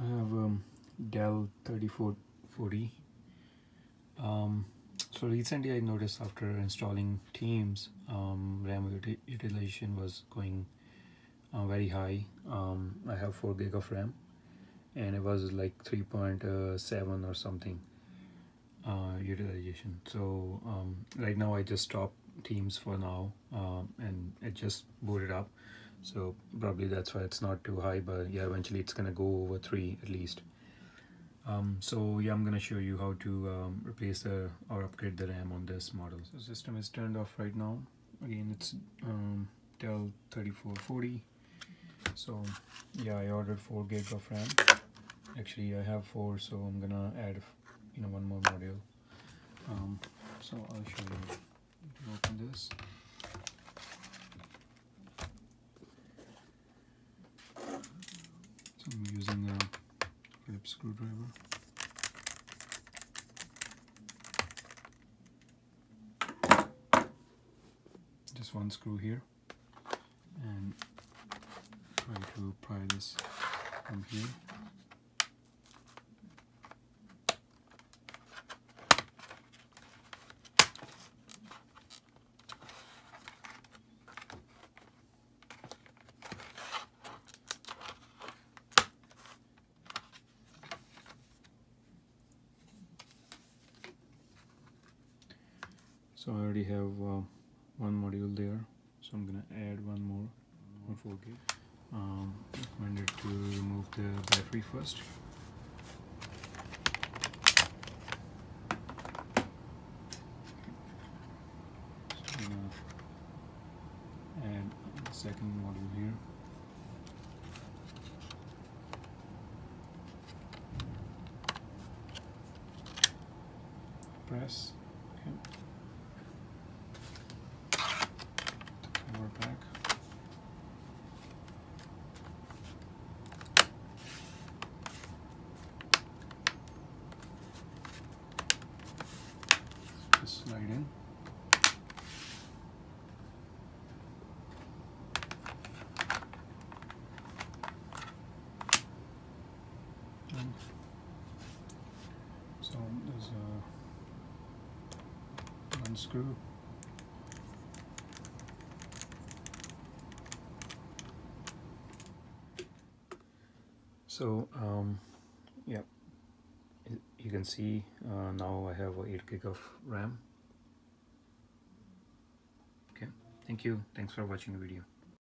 I have um, Dell 3440 um, so recently I noticed after installing Teams um, RAM utilization was going uh, very high. Um, I have 4 gig of RAM and it was like 3.7 or something uh, utilization. So um, right now I just stopped Teams for now um, and it just booted up so probably that's why it's not too high but yeah eventually it's gonna go over 3 at least. Um, so yeah I'm gonna show you how to um, replace the or upgrade the RAM on this model. So system is turned off right now. Again it's um, Dell 3440 so yeah I ordered 4 gig of RAM. Actually I have 4 so I'm gonna add you know one more module. Um, so I'll show you open this so I'm using a Screwdriver. Just one screw here. And try to pry this from here so I already have uh, one module there. So I'm gonna add one more. On 4 gig. Um, recommended to remove the battery first. So I'm gonna add the second module here. Press slide in. so there's a one screw. So um, yeah you can see uh, now I have 8 gig of RAM thank you. Thanks for watching the video